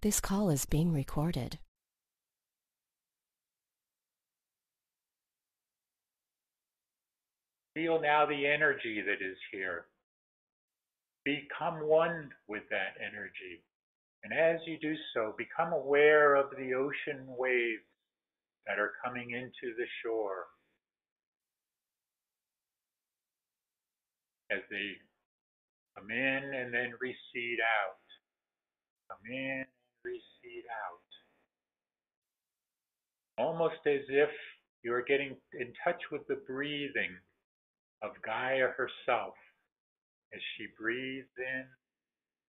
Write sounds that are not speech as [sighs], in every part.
This call is being recorded. Feel now the energy that is here. Become one with that energy. And as you do so, become aware of the ocean waves that are coming into the shore. As they come in and then recede out. Come in recede out. Almost as if you're getting in touch with the breathing of Gaia herself as she breathes in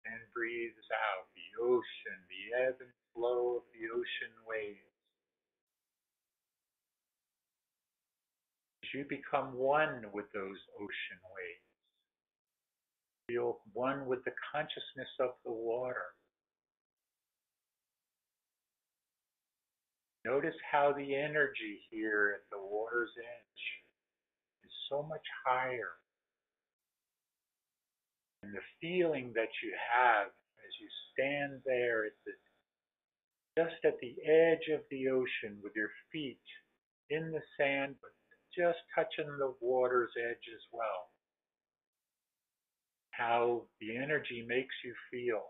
and breathes out the ocean, the ebb and flow of the ocean waves. As you become one with those ocean waves, feel one with the consciousness of the water. Notice how the energy here at the water's edge is so much higher. And the feeling that you have as you stand there at the, just at the edge of the ocean with your feet in the sand, but just touching the water's edge as well. How the energy makes you feel,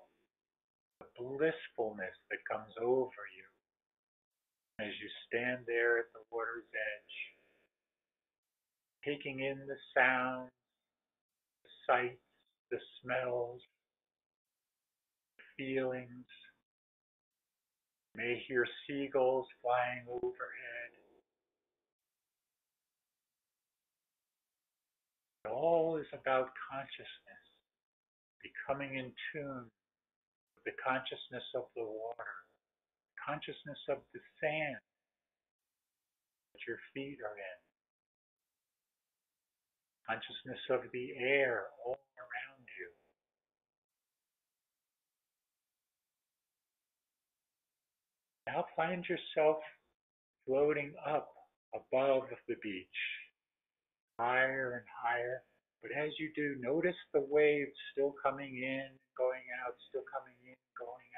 the blissfulness that comes over you as you stand there at the water's edge, taking in the sounds, the sights, the smells, the feelings. You may hear seagulls flying overhead. It all is about consciousness, becoming in tune with the consciousness of the water consciousness of the sand that your feet are in, consciousness of the air all around you. Now find yourself floating up above the beach, higher and higher. But as you do, notice the waves still coming in, going out, still coming in, going out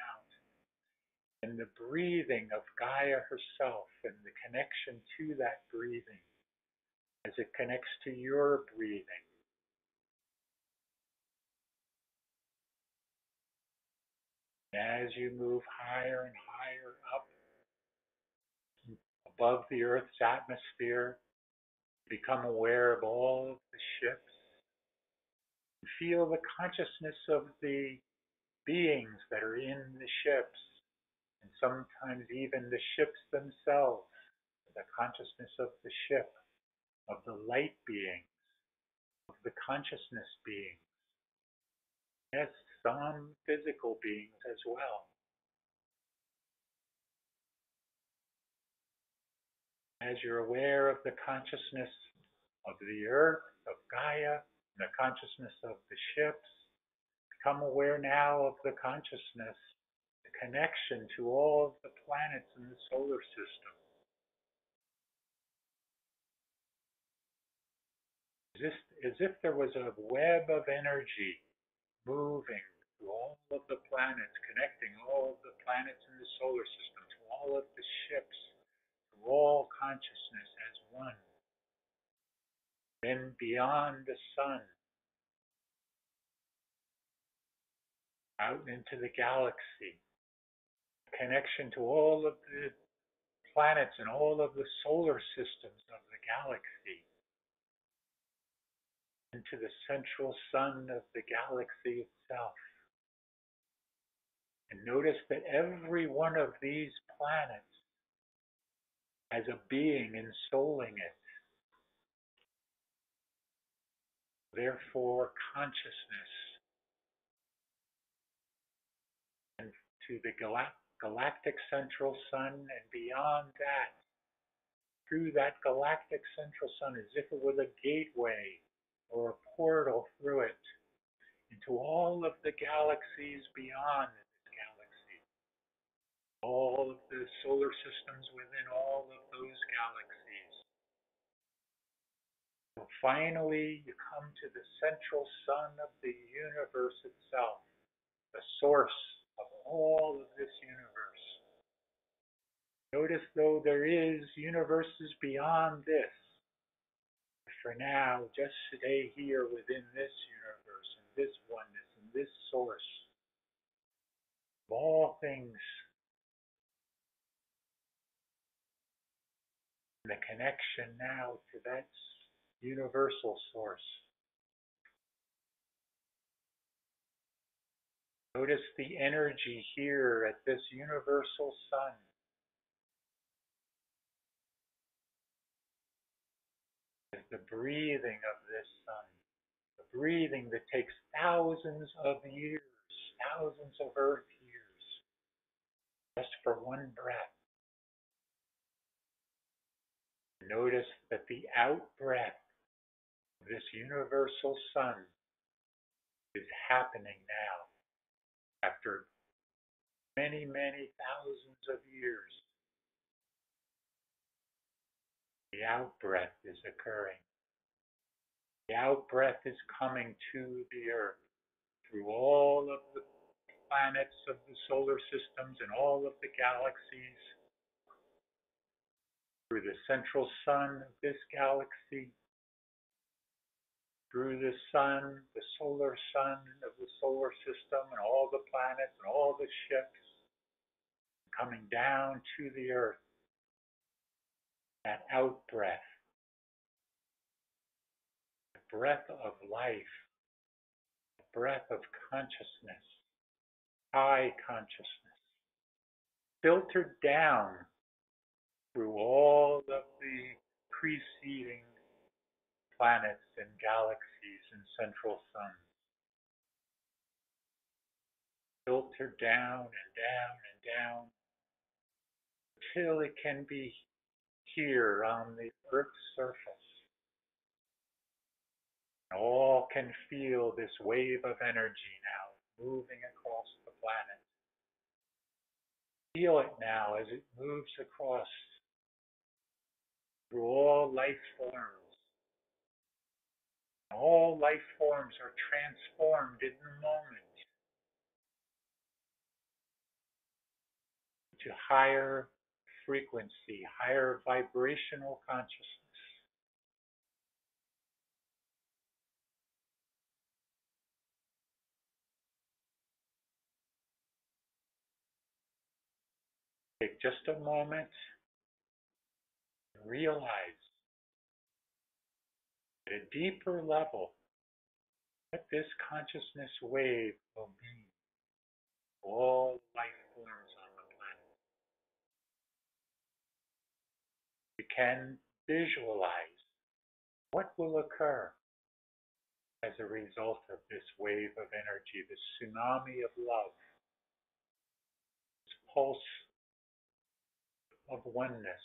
and the breathing of Gaia herself and the connection to that breathing as it connects to your breathing. As you move higher and higher up above the Earth's atmosphere, become aware of all of the ships. Feel the consciousness of the beings that are in the ships and sometimes even the ships themselves, the consciousness of the ship, of the light beings, of the consciousness beings. Yes, some physical beings as well. As you're aware of the consciousness of the earth, of Gaia, the consciousness of the ships, become aware now of the consciousness connection to all of the planets in the solar system. As if, as if there was a web of energy moving to all of the planets, connecting all of the planets in the solar system to all of the ships, to all consciousness as one. Then beyond the sun, out into the galaxy, connection to all of the planets and all of the solar systems of the galaxy, and to the central sun of the galaxy itself. And notice that every one of these planets has a being ensouling it. Therefore, consciousness and to the galactic galactic central sun and beyond that, through that galactic central sun as if it was a gateway or a portal through it into all of the galaxies beyond this galaxy, all of the solar systems within all of those galaxies. So finally, you come to the central sun of the universe itself, the source of all of this universe. Notice though there is universes beyond this. For now, just stay here within this universe and this oneness and this source of all things. The connection now to that universal source. Notice the energy here at this universal sun. Is the breathing of this sun, the breathing that takes thousands of years, thousands of earth years, just for one breath. Notice that the out breath of this universal sun is happening now after many, many thousands of years. The out breath is occurring. The out breath is coming to the earth through all of the planets of the solar systems and all of the galaxies, through the central sun of this galaxy, through the sun, the solar sun of the solar system, and all the planets and all the ships coming down to the earth. That out breath, the breath of life, the breath of consciousness, high consciousness, filtered down through all of the preceding planets and galaxies and central suns. Filtered down and down and down until it can be here on the Earth's surface. And all can feel this wave of energy now moving across the planet. Feel it now as it moves across through all life forms all life forms are transformed in the moment to higher frequency, higher vibrational consciousness. Take just a moment and realize at a deeper level what this consciousness wave will be all life forms on the planet. You can visualize what will occur as a result of this wave of energy, this tsunami of love, this pulse of oneness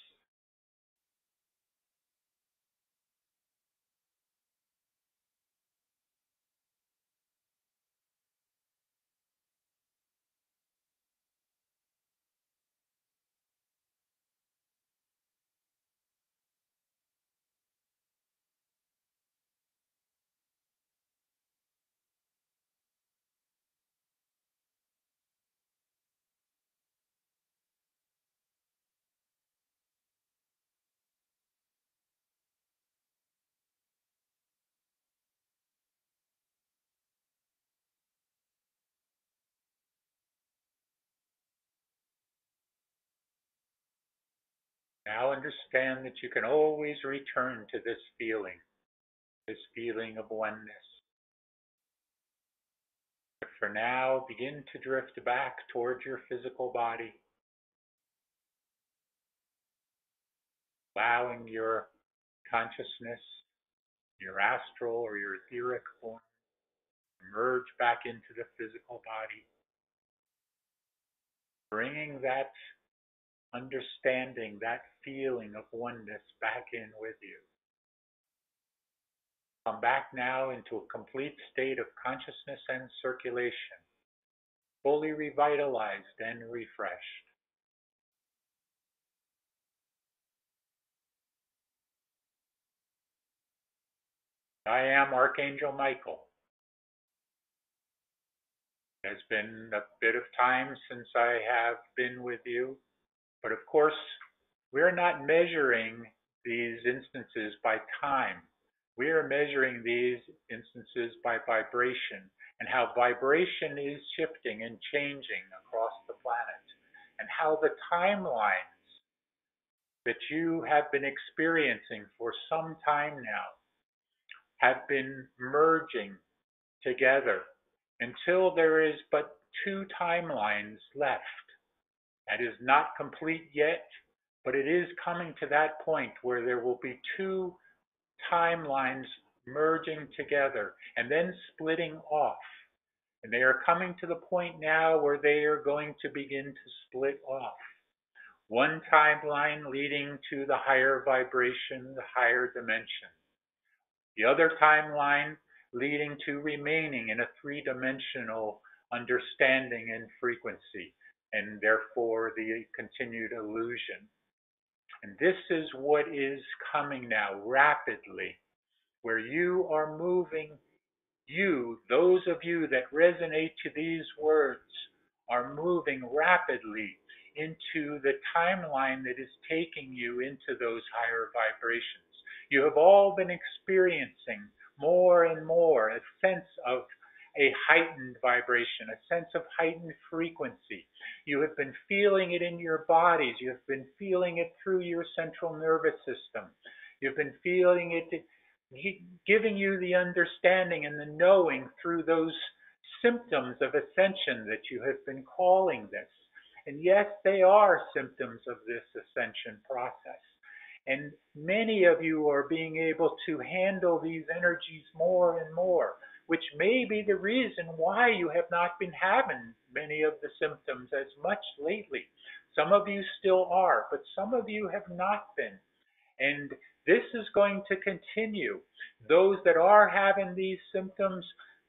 Now understand that you can always return to this feeling, this feeling of oneness. But for now, begin to drift back towards your physical body, allowing your consciousness, your astral or your etheric form, merge back into the physical body, bringing that understanding that feeling of oneness back in with you. Come back now into a complete state of consciousness and circulation, fully revitalized and refreshed. I am Archangel Michael It has been a bit of time since I have been with you, but of course, we're not measuring these instances by time. We are measuring these instances by vibration and how vibration is shifting and changing across the planet and how the timelines that you have been experiencing for some time now have been merging together until there is but two timelines left. That is not complete yet, but it is coming to that point where there will be two timelines merging together and then splitting off. And they are coming to the point now where they are going to begin to split off. One timeline leading to the higher vibration, the higher dimension. The other timeline leading to remaining in a three dimensional understanding and frequency, and therefore the continued illusion. And this is what is coming now rapidly, where you are moving, you, those of you that resonate to these words, are moving rapidly into the timeline that is taking you into those higher vibrations. You have all been experiencing more and more a sense of a heightened vibration, a sense of heightened frequency. You have been feeling it in your bodies. You have been feeling it through your central nervous system. You've been feeling it, giving you the understanding and the knowing through those symptoms of ascension that you have been calling this. And yes, they are symptoms of this ascension process. And many of you are being able to handle these energies more and more, which may be the reason why you have not been having many of the symptoms as much lately. Some of you still are, but some of you have not been. And this is going to continue. Those that are having these symptoms,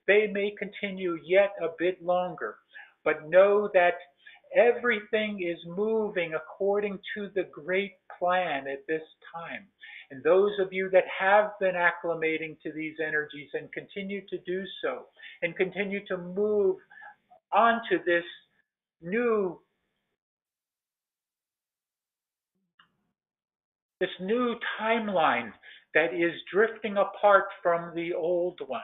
they may continue yet a bit longer. But know that everything is moving according to the great plan at this time. And those of you that have been acclimating to these energies and continue to do so, and continue to move onto this new this new timeline that is drifting apart from the old one,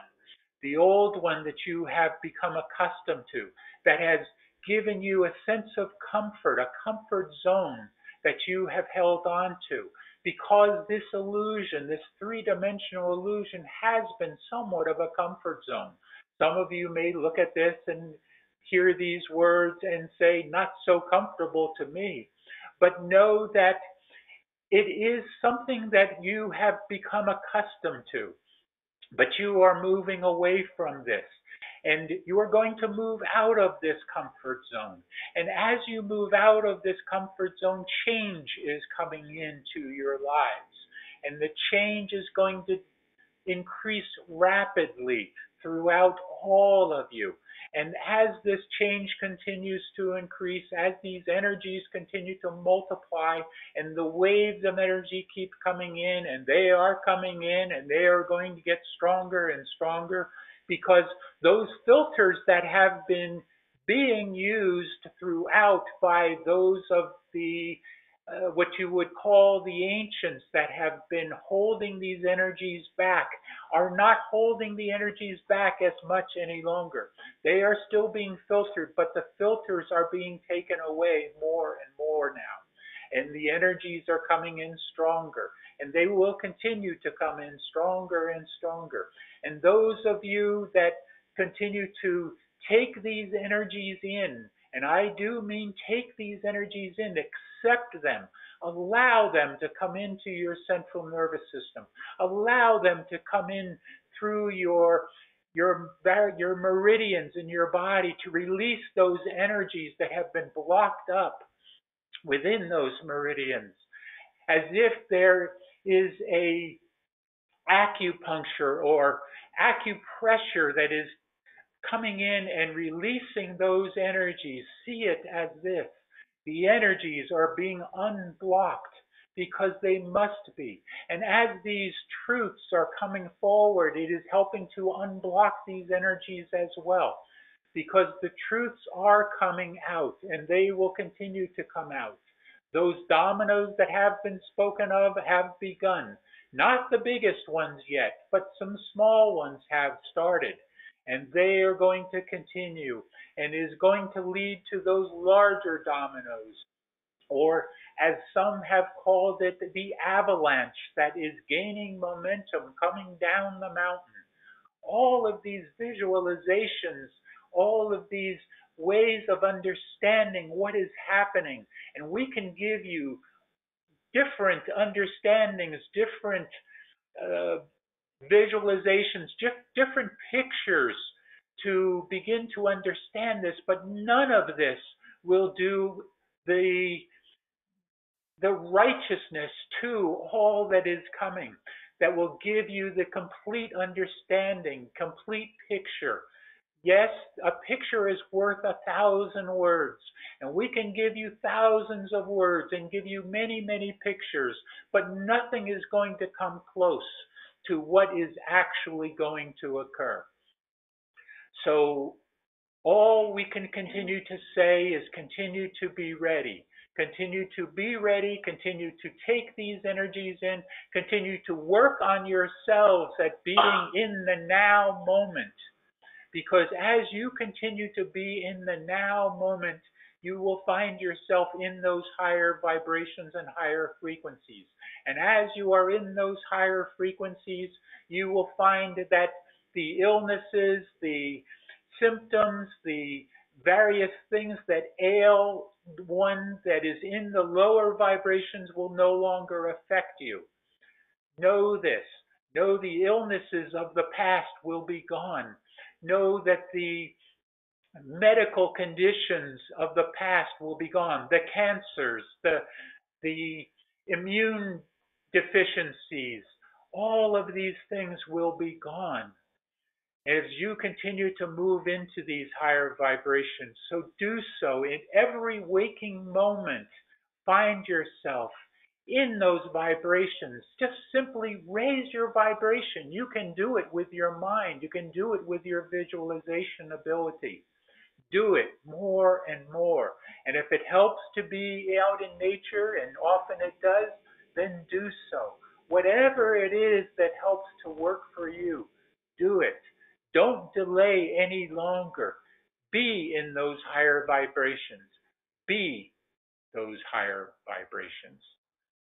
the old one that you have become accustomed to, that has given you a sense of comfort, a comfort zone that you have held on to. Because this illusion, this three dimensional illusion, has been somewhat of a comfort zone. Some of you may look at this and hear these words and say, not so comfortable to me. But know that it is something that you have become accustomed to. But you are moving away from this. And you are going to move out of this comfort zone. And as you move out of this comfort zone, change is coming into your lives. And the change is going to increase rapidly throughout all of you. And as this change continues to increase, as these energies continue to multiply, and the waves of energy keep coming in, and they are coming in, and they are going to get stronger and stronger, because those filters that have been being used throughout by those of the uh, what you would call the ancients that have been holding these energies back are not holding the energies back as much any longer. They are still being filtered, but the filters are being taken away more and more now. And the energies are coming in stronger, and they will continue to come in stronger and stronger. And those of you that continue to take these energies in, and I do mean take these energies in, accept them, allow them to come into your central nervous system, allow them to come in through your your your meridians in your body to release those energies that have been blocked up within those meridians as if there is a acupuncture or acupressure that is coming in and releasing those energies. See it as this. The energies are being unblocked because they must be. And as these truths are coming forward, it is helping to unblock these energies as well. because the truths are coming out and they will continue to come out. Those dominoes that have been spoken of have begun. Not the biggest ones yet, but some small ones have started. And they are going to continue and is going to lead to those larger dominoes. Or, as some have called it, the avalanche that is gaining momentum coming down the mountain. All of these visualizations, all of these ways of understanding what is happening. And we can give you different understandings, different uh, visualizations, different pictures to begin to understand this, but none of this will do the the righteousness to all that is coming that will give you the complete understanding, complete picture. Yes, a picture is worth a thousand words, and we can give you thousands of words and give you many, many pictures, but nothing is going to come close to what is actually going to occur. So all we can continue to say is continue to be ready. Continue to be ready, continue to take these energies in, continue to work on yourselves at being in the now moment. Because as you continue to be in the now moment, you will find yourself in those higher vibrations and higher frequencies. And as you are in those higher frequencies, you will find that the illnesses, the symptoms, the various things that ail one that is in the lower vibrations will no longer affect you. Know this. Know the illnesses of the past will be gone. Know that the medical conditions of the past will be gone. The cancers, the, the immune deficiencies, all of these things will be gone as you continue to move into these higher vibrations. So do so in every waking moment. Find yourself in those vibrations. Just simply raise your vibration. You can do it with your mind, you can do it with your visualization ability. Do it more and more. And if it helps to be out in nature, and often it does, then do so. Whatever it is that helps to work for you, do it. Don't delay any longer. Be in those higher vibrations. Be those higher vibrations.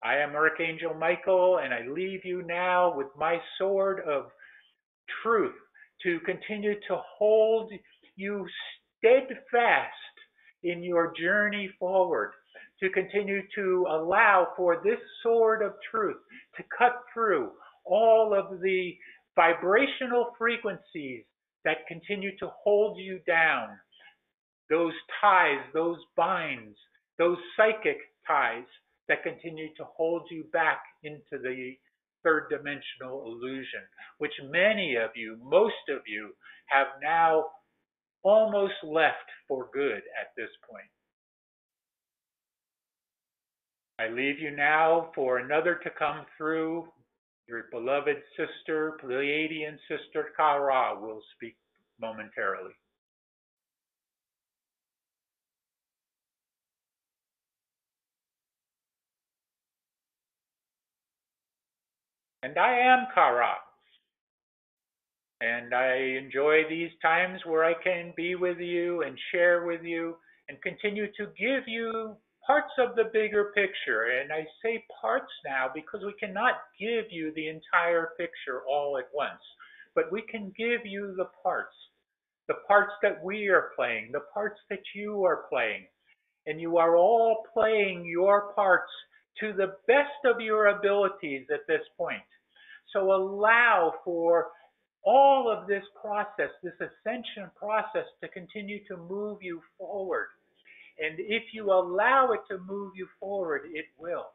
I am Archangel Michael, and I leave you now with my sword of truth to continue to hold you steadfast in your journey forward, to continue to allow for this sword of truth to cut through all of the vibrational frequencies that continue to hold you down, those ties, those binds, those psychic ties that continue to hold you back into the third dimensional illusion, which many of you, most of you, have now almost left for good at this point. I leave you now for another to come through your beloved sister, Pleiadian sister Kara, will speak momentarily. And I am Kara. And I enjoy these times where I can be with you and share with you and continue to give you parts of the bigger picture. And I say parts now because we cannot give you the entire picture all at once, but we can give you the parts, the parts that we are playing, the parts that you are playing. And you are all playing your parts to the best of your abilities at this point. So allow for all of this process, this ascension process to continue to move you forward. And if you allow it to move you forward, it will.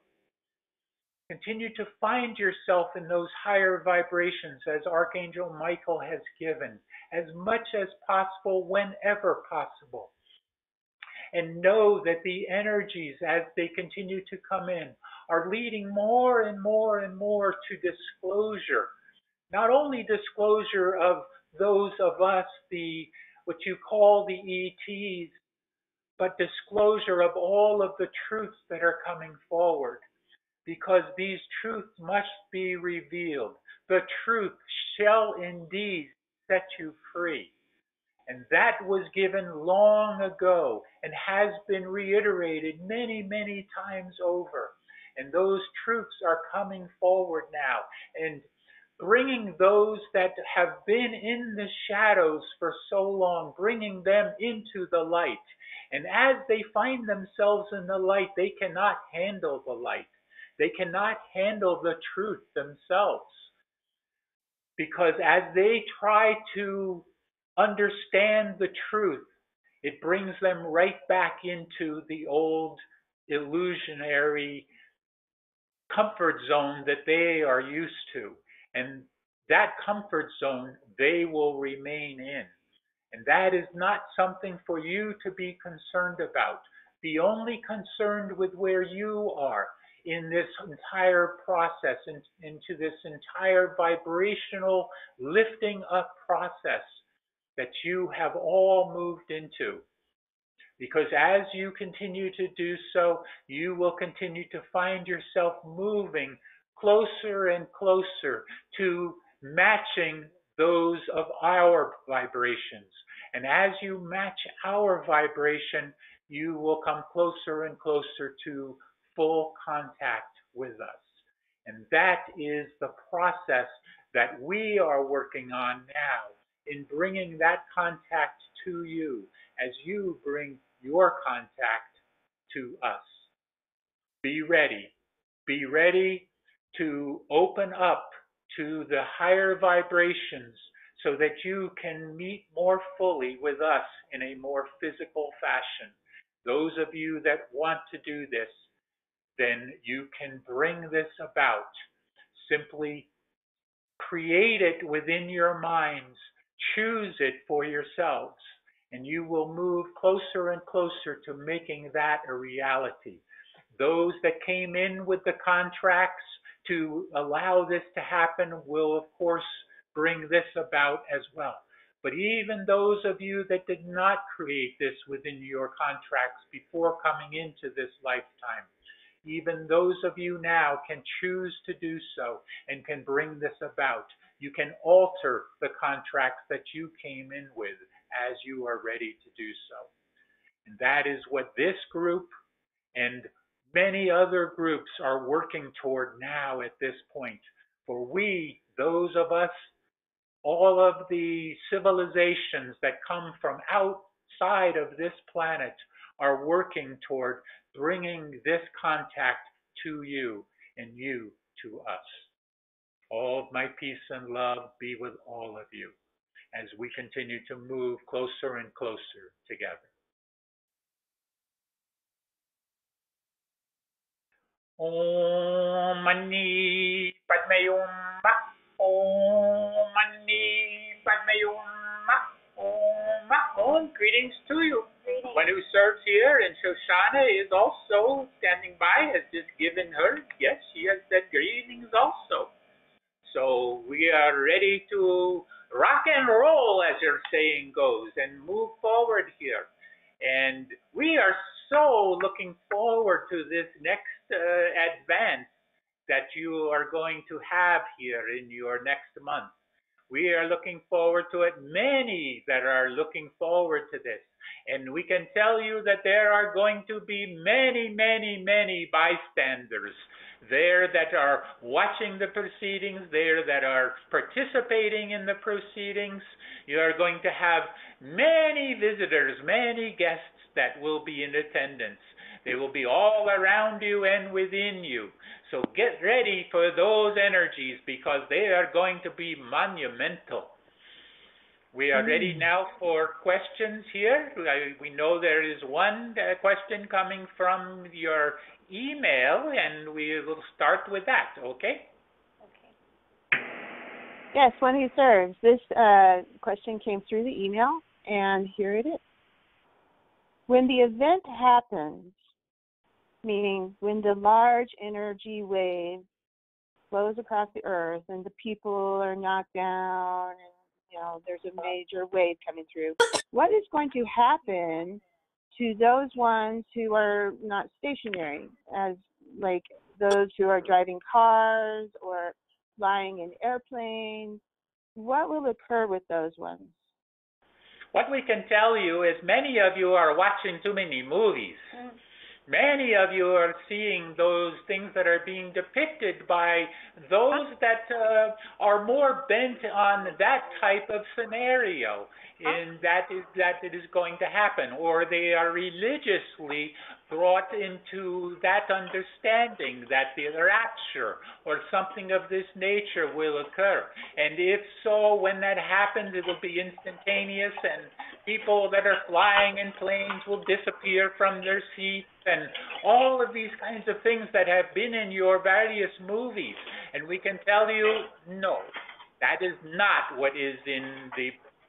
Continue to find yourself in those higher vibrations as Archangel Michael has given, as much as possible, whenever possible. And know that the energies, as they continue to come in, are leading more and more and more to disclosure. Not only disclosure of those of us, the what you call the ETs, but disclosure of all of the truths that are coming forward. Because these truths must be revealed. The truth shall indeed set you free. And that was given long ago and has been reiterated many, many times over. And those truths are coming forward now and bringing those that have been in the shadows for so long, bringing them into the light. And as they find themselves in the light, they cannot handle the light. They cannot handle the truth themselves. Because as they try to understand the truth, it brings them right back into the old illusionary comfort zone that they are used to. And that comfort zone they will remain in. And that is not something for you to be concerned about. Be only concerned with where you are in this entire process, in, into this entire vibrational lifting up process that you have all moved into. Because as you continue to do so, you will continue to find yourself moving closer and closer to matching those of our vibrations. And as you match our vibration, you will come closer and closer to full contact with us. And that is the process that we are working on now in bringing that contact to you as you bring your contact to us. Be ready. Be ready to open up to the higher vibrations so that you can meet more fully with us in a more physical fashion. Those of you that want to do this, then you can bring this about. Simply create it within your minds Choose it for yourselves, and you will move closer and closer to making that a reality. Those that came in with the contracts to allow this to happen will, of course, bring this about as well. But even those of you that did not create this within your contracts before coming into this lifetime, even those of you now can choose to do so and can bring this about. You can alter the contracts that you came in with as you are ready to do so. And that is what this group and many other groups are working toward now at this point. For we, those of us, all of the civilizations that come from outside of this planet are working toward bringing this contact to you and you to us. All my peace and love be with all of you as we continue to move closer and closer together. Om Mani Padme Hum Om Mani Padme Hum Om Om Greetings to you. One who serves here, and Shoshana is also standing by, has just given her, yes, she has said greetings also. So we are ready to rock and roll, as your saying goes, and move forward here. And we are so looking forward to this next uh, advance that you are going to have here in your next month. We are looking forward to it. Many that are looking forward to this. And we can tell you that there are going to be many, many, many bystanders there that are watching the proceedings, there that are participating in the proceedings. You are going to have many visitors, many guests that will be in attendance. They will be all around you and within you. So get ready for those energies because they are going to be monumental. We are ready hmm. now for questions here. We know there is one uh, question coming from your email, and we will start with that, okay? Okay. Yes, one who serves. This uh, question came through the email, and here it is. When the event happens, meaning when the large energy wave flows across the earth and the people are knocked down and you know, there's a major wave coming through. What is going to happen to those ones who are not stationary, as like those who are driving cars or flying in airplanes? What will occur with those ones? What we can tell you is many of you are watching too many movies. Many of you are seeing those things that are being depicted by those that uh, are more bent on that type of scenario, and that is that it is going to happen, or they are religiously brought into that understanding that the rapture or something of this nature will occur. And if so, when that happens, it will be instantaneous, and people that are flying in planes will disappear from their seats, and all of these kinds of things that have been in your various movies. And we can tell you, no, that is not what is in the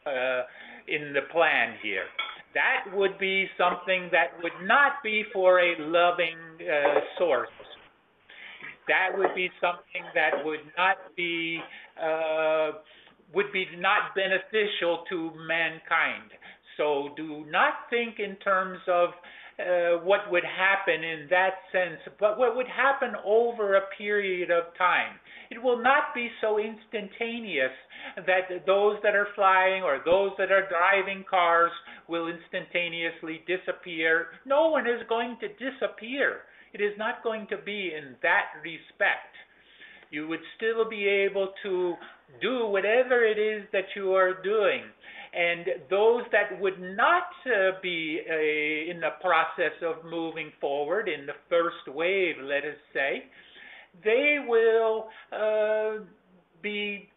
uh, in the plan here that would be something that would not be for a loving uh, source. That would be something that would not be uh, would be not beneficial to mankind. So do not think in terms of uh, what would happen in that sense, but what would happen over a period of time. It will not be so instantaneous that those that are flying or those that are driving cars will instantaneously disappear. No one is going to disappear. It is not going to be in that respect. You would still be able to do whatever it is that you are doing. And those that would not uh, be uh, in the process of moving forward in the first wave, let us say, they will uh, be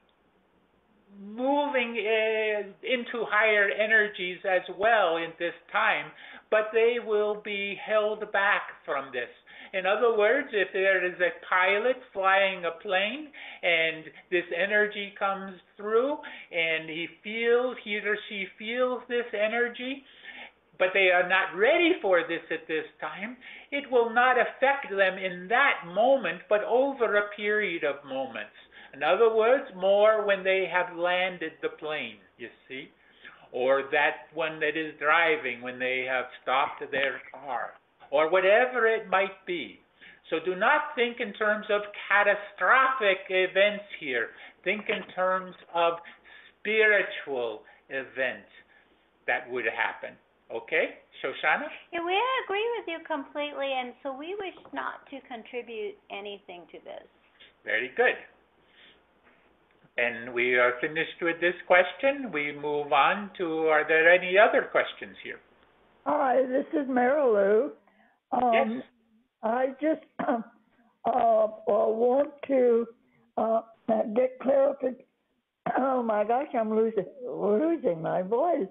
moving uh, into higher energies as well in this time, but they will be held back from this. In other words, if there is a pilot flying a plane and this energy comes through and he feels, he or she feels this energy, but they are not ready for this at this time, it will not affect them in that moment, but over a period of moments. In other words, more when they have landed the plane, you see, or that one that is driving when they have stopped their car, or whatever it might be. So do not think in terms of catastrophic events here. Think in terms of spiritual events that would happen. Okay, Shoshana? Yeah, we agree with you completely, and so we wish not to contribute anything to this. Very good. And we are finished with this question. We move on to, are there any other questions here? Hi, this is Marilou. Um, yes. I just [clears throat] uh, uh, want to uh, get clarification. [clears throat] Oh my gosh, I'm losing losing my voice.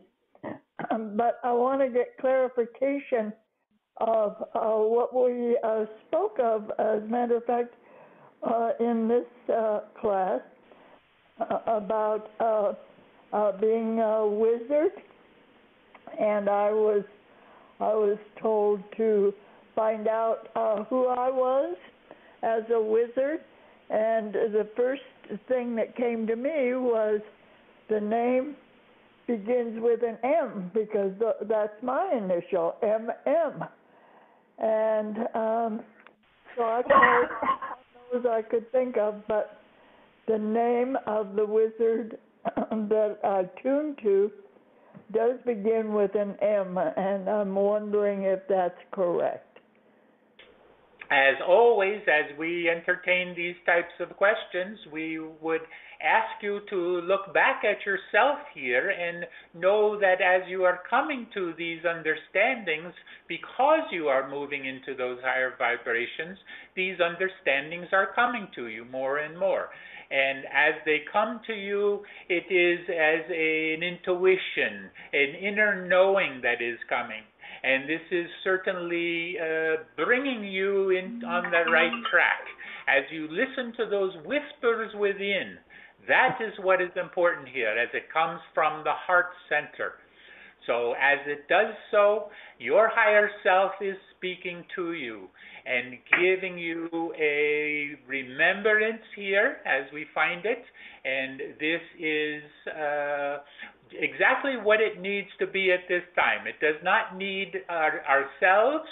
Um, [clears throat] but I want to get clarification of uh, what we uh, spoke of, as a matter of fact, uh, in this class about being a wizard, and I was I was told to find out uh, who I was as a wizard, and the first thing that came to me was the name begins with an M because the, that's my initial M M, and um, so I thought those I could think of, but the name of the wizard [clears throat] that I tuned to does begin with an M, and I'm wondering if that's correct. As always, as we entertain these types of questions, we would ask you to look back at yourself here and know that as you are coming to these understandings, because you are moving into those higher vibrations, these understandings are coming to you more and more. And as they come to you, it is as a, an intuition, an inner knowing that is coming. And this is certainly uh, bringing you in on the right track. As you listen to those whispers within, that is what is important here as it comes from the heart center. So as it does so, your higher self is speaking to you and giving you a remembrance here as we find it. And this is uh, exactly what it needs to be at this time. It does not need our, ourselves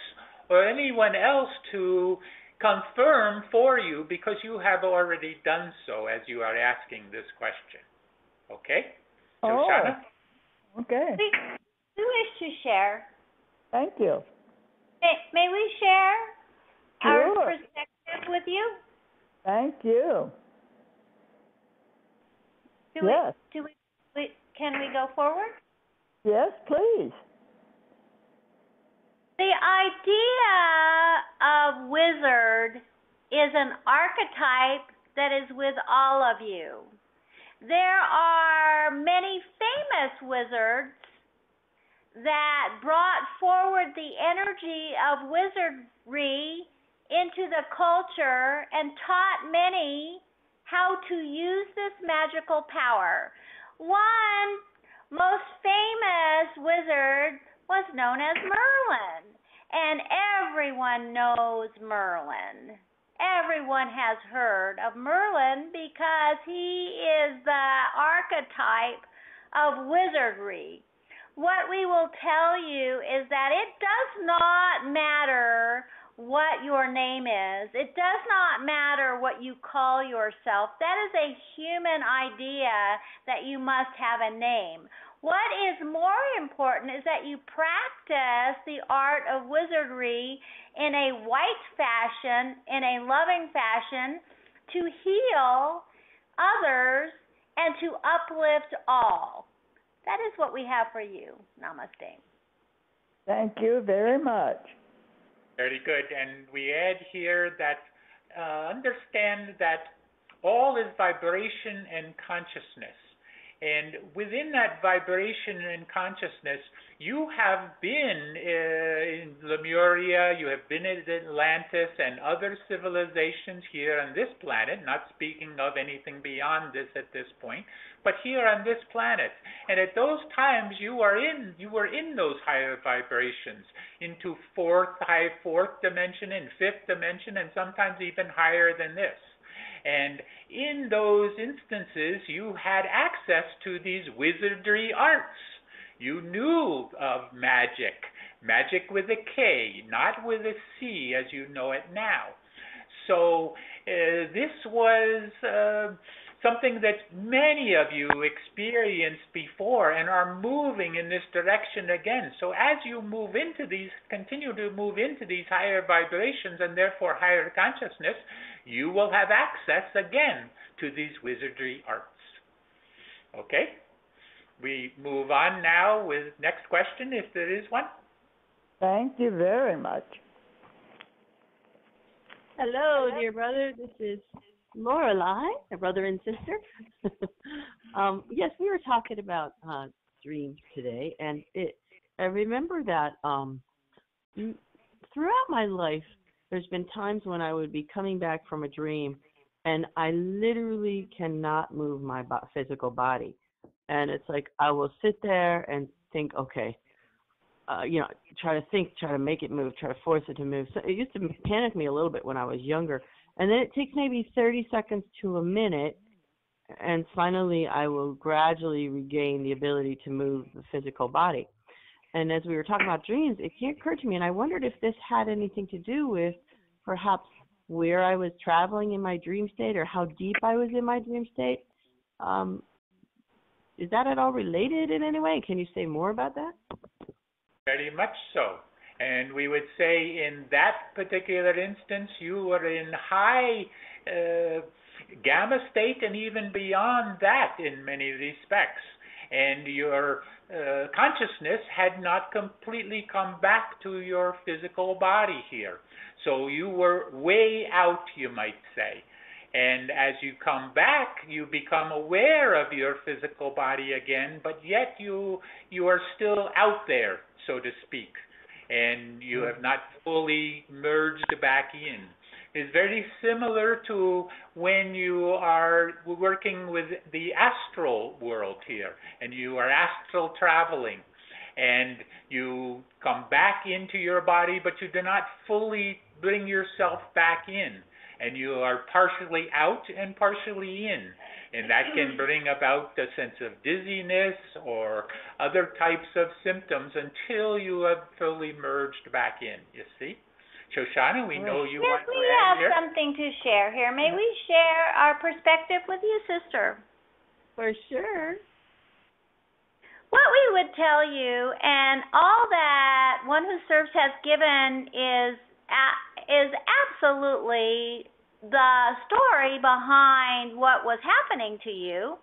or anyone else to confirm for you because you have already done so as you are asking this question. Okay? Oh, okay. We, we wish to share. Thank you. May, may we share our perspective with you? Thank you. Do Yes. we, do we, we, can we go forward? Yes, please. The idea of wizard is an archetype that is with all of you. There are many famous wizards that brought forward the energy of wizardry into the culture and taught many how to use this magical power. One most famous wizard was known as Merlin, and everyone knows Merlin. Everyone has heard of Merlin because he is the archetype of wizardry. What we will tell you is that it does not matter what your name is. It does not matter what you call yourself. That is a human idea that you must have a name. What is more important is that you practice the art of wizardry in a white fashion, in a loving fashion, to heal others and to uplift all. That is what we have for you. Namaste. Thank you very much. Very good. And we add here that uh, understand that all is vibration and consciousness. And within that vibration and consciousness, you have been uh, in Lemuria, you have been in Atlantis and other civilizations here on this planet, not speaking of anything beyond this at this point, but here on this planet. And at those times you are in you were in those higher vibrations, into fourth, high fourth dimension and fifth dimension and sometimes even higher than this. And in those instances, you had access to these wizardry arts. You knew of magic, magic with a K, not with a C as you know it now. So uh, this was uh, something that many of you experienced before and are moving in this direction again. So as you move into these, continue to move into these higher vibrations and therefore higher consciousness, you will have access again to these wizardry arts. Okay? We move on now with next question if there is one. Thank you very much. Hello, dear brother. This is Lorelei, a brother and sister. [laughs] um, yes, we were talking about uh, dreams today, and it. I remember that um, throughout my life, there's been times when I would be coming back from a dream, and I literally cannot move my bo- physical body, and it's like I will sit there and think, okay, uh, you know, try to think, try to make it move, try to force it to move. So it used to panic me a little bit when I was younger, and then it takes maybe 30 seconds to a minute, and finally I will gradually regain the ability to move the physical body. And as we were talking about dreams, it occurred to me, and I wondered if this had anything to do with perhaps where I was traveling in my dream state or how deep I was in my dream state. Um, is that at all related in any way? Can you say more about that? Very much so. And we would say in that particular instance, you were in high uh, gamma state and even beyond that in many respects. And your uh, consciousness had not completely come back to your physical body here. So you were way out, you might say. And as you come back, you become aware of your physical body again, but yet you you are still out there, so to speak, and you mm. have not fully merged back in. It's very similar to when you are working with the astral world here, and you are astral traveling. and you come back into your body, but you do not fully bring yourself back in. And you are partially out and partially in. And that can [clears throat] bring about a sense of dizziness or other types of symptoms until you have fully merged back in, you see? Shoshana, we know you yes, want to we have here. something to share here. May mm-hmm. we share our perspective with you, sister? For sure. What we would tell you, and all that One Who Serves has given is a- is absolutely the story behind what was happening to you.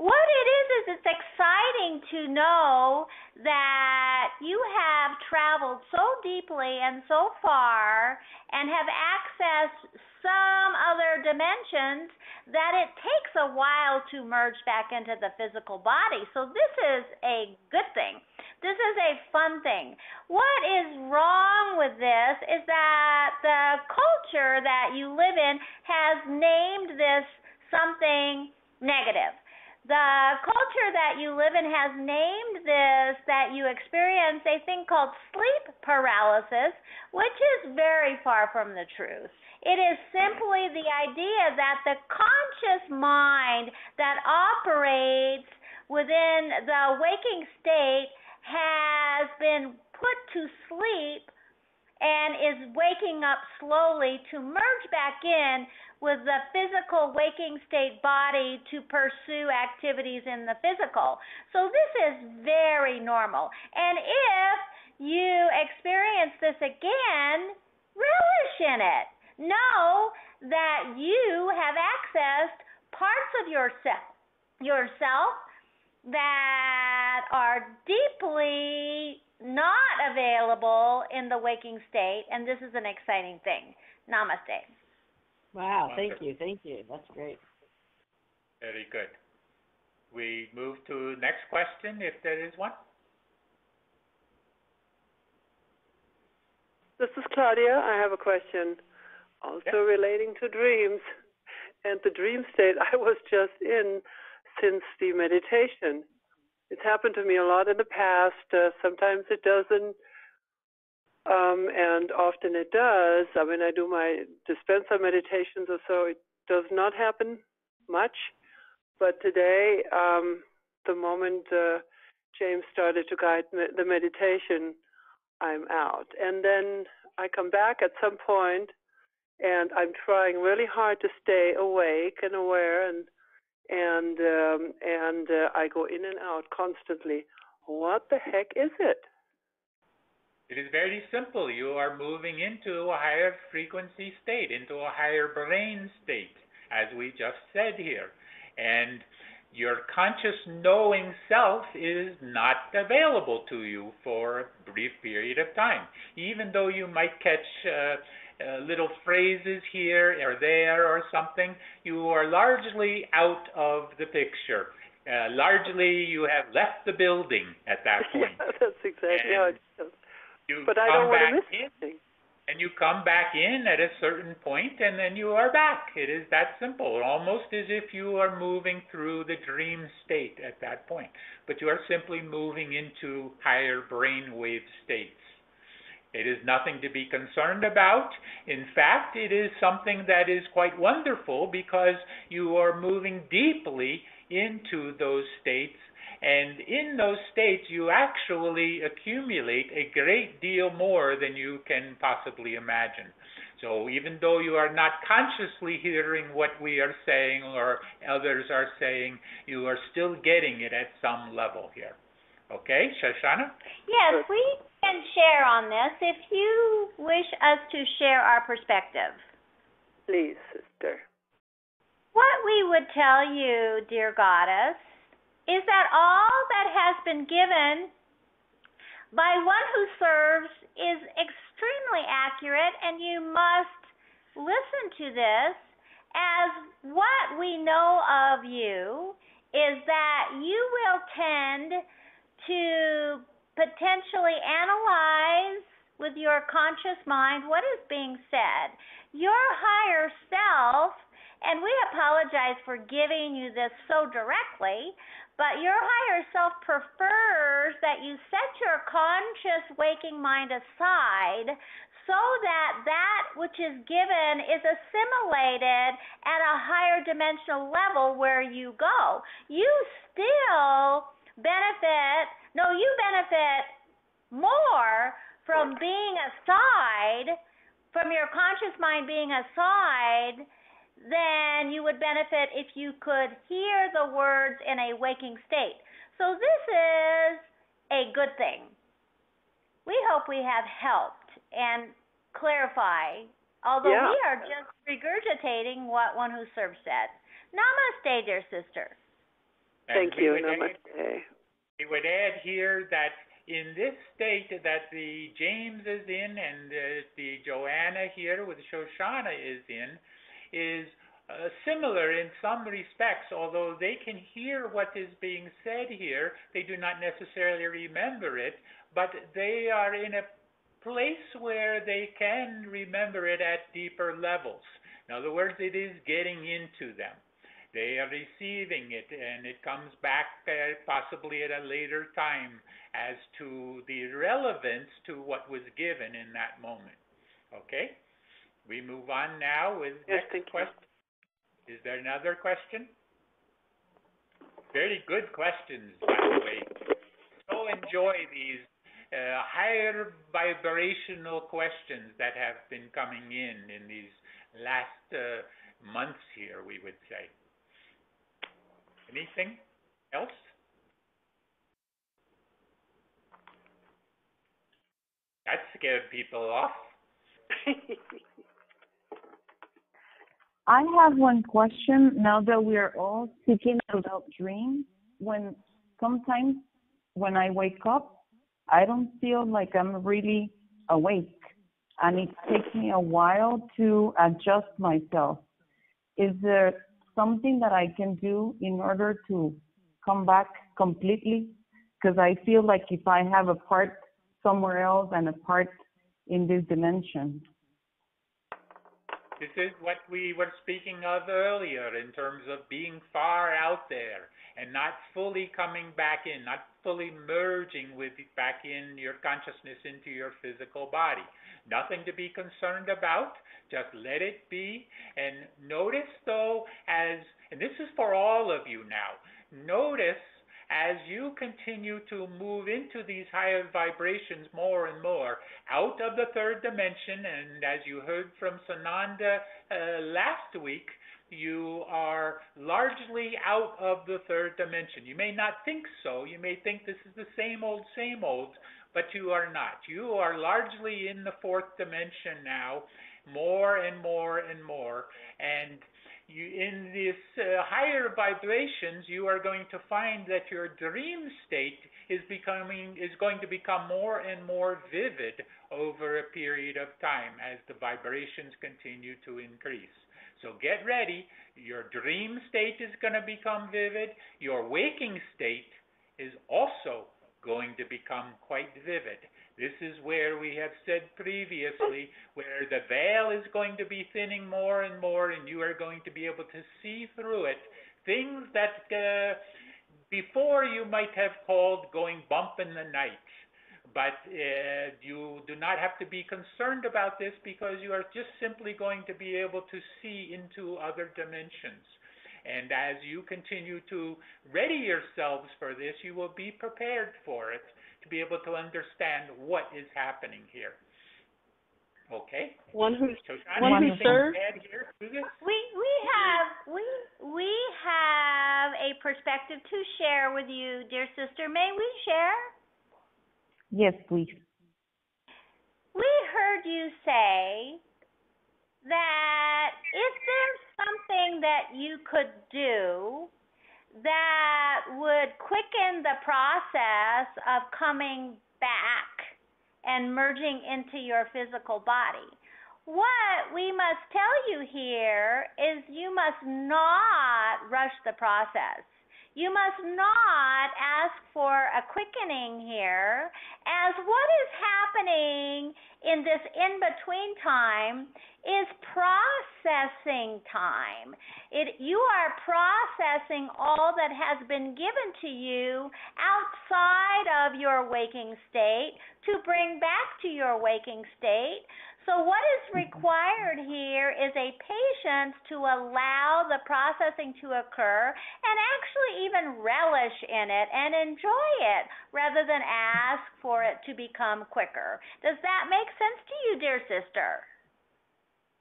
What it is is it's exciting to know that you have traveled so deeply and so far and have accessed some other dimensions that it takes a while to merge back into the physical body. So this is a good thing. This is a fun thing. What is wrong with this is that culture that you live in has named this something negative. The culture that you live in has named this that you experience a thing called sleep paralysis, which is very far from the truth. It is simply the idea that the conscious mind that operates within the waking state has been put to sleep and is waking up slowly to merge back in with the physical waking state body to pursue activities in the physical. So this is very normal. And if you experience this again, relish in it. Know that you have accessed parts of yourself yourself that are deeply not available in the waking state and this is an exciting thing. Namaste. Wow, thank you, thank you. That's great. Very good. We move to next question, if there is one. This is Claudia. I have a question also Yeah. relating to dreams and the dream state I was just in since the meditation. It's happened to me a lot in the past. Uh, sometimes it doesn't, um, and often it does. I mean, I do my Dispenza meditations or so. It does not happen much. But today, um, the moment uh, James started to guide me- the meditation, I'm out. And then I come back at some point and I'm trying really hard to stay awake and aware and and um, and uh, I go in and out constantly. What the heck is it? It is very simple. You are moving into a higher frequency state, into a higher brain state, as we just said here. And your conscious knowing self is not available to you for a brief period of time. Even though you might catch uh, uh, little phrases here or there or something, you are largely out of the picture. Uh, largely, you have left the building at that [laughs] point. yeah, that's exactly how And. You But I don't want to miss in, anything. and you come back in at a certain point, and then you are back. It is that simple, almost as if you are moving through the dream state at that point. But you are simply moving into higher brainwave states. It is nothing to be concerned about. In fact, it is something that is quite wonderful because you are moving deeply into those states. And in those states, you actually accumulate a great deal more than you can possibly imagine. So even though you are not consciously hearing what we are saying or others are saying, you are still getting it at some level here. Okay, Shoshana? Yes, we can share on this if you wish us to share our perspective. Please, sister. What we would tell you, dear goddess, is that all that has been given by one who serves is extremely accurate, and you must listen to this as what we know of you is that you will tend to potentially analyze with your conscious mind what is being said. Your higher self And we apologize for giving you this so directly, but your higher self prefers that you set your conscious waking mind aside so that that which is given is assimilated at a higher dimensional level where you go. You still benefit, no, you benefit more from being aside, from your conscious mind being aside, than you would benefit if you could hear the words in a waking state. So, this is a good thing. We hope we have helped and clarify, although Yeah. we are just regurgitating what one who serves said. Namaste, dear sister. And Thank you. Namaste. We would add here that in this state that the James is in and uh, the Joanna here with Shoshana is in is uh, similar in some respects, although they can hear what is being said here, they do not necessarily remember it, but they are in a place where they can remember it at deeper levels. In other words, it is getting into them. They are receiving it, and it comes back uh, possibly at a later time as to the relevance to what was given in that moment. Okay? We move on now with Yes, next question. Is there another question? Very good questions, by the way. So enjoy these uh, higher vibrational questions that have been coming in in these last uh, months here, we would say. Anything else? That scared people off. [laughs] I have one question now that we are all speaking about dreams. When sometimes when I wake up, I don't feel like I'm really awake, and it takes me a while to adjust myself. Is there something that I can do in order to come back completely? Because I feel like if I have a part somewhere else and a part in this dimension. This is what we were speaking of earlier in terms of being far out there and not fully coming back in, not fully merging with back in your consciousness into your physical body. Nothing to be concerned about. Just let it be. And notice though, as, and this is for all of you now, notice as you continue to move into these higher vibrations more and more out of the third dimension, and as you heard from Sananda uh, last week, you are largely out of the third dimension. You may not think so. You may think this is the same old, same old, but you are not. You are largely in the fourth dimension now, more and more and more. And you, in these uh, higher vibrations, you are going to find that your dream state is becoming is going to become more and more vivid over a period of time as the vibrations continue to increase. So get ready. Your dream state is going to become vivid. Your waking state is also going to become quite vivid. This is where we have said previously, where the veil is going to be thinning more and more, and you are going to be able to see through it things that uh, before you might have called going bump in the night. But uh, you do not have to be concerned about this because you are just simply going to be able to see into other dimensions. And as you continue to ready yourselves for this, you will be prepared for it to be able to understand what is happening here. Okay? One who's Shoshana, One who anything serves? here? We we have we we have a perspective to share with you, dear sister. May we share? Yes, please. We heard you say that if there's something that you could do that would quicken the process of coming back and merging into your physical body. What we must tell you here is you must not rush the process. You must not ask for a quickening here, as what is happening in this in between time is processing time. It, you are processing all that has been given to you outside of your waking state to bring back to your waking state so, what is required here is a patience to allow the processing to occur and actually even relish in it and enjoy it rather than ask for it to become quicker. Does that make sense to you, dear sister?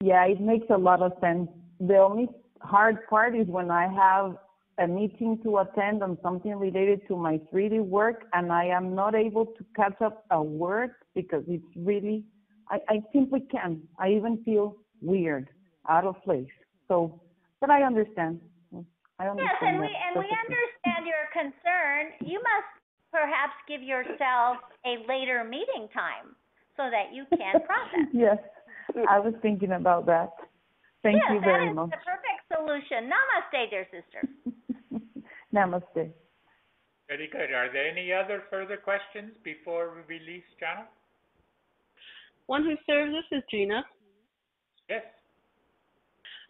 Yeah, it makes a lot of sense. The only hard part is when I have a meeting to attend on something related to my 3D work and I am not able to catch up a word because it's really I, I simply can. I even feel weird, out of place. So, but I understand. I understand. Yes, and we and we understand your concern. You must perhaps give yourself a later meeting time so that you can [laughs] process. yes, I was thinking about that. Thank yes, you very much. Yes, that is the perfect solution. Namaste, dear sister. [laughs] Namaste. Very good. Are there any other further questions before we release John? One who serves us is Gina. Yes.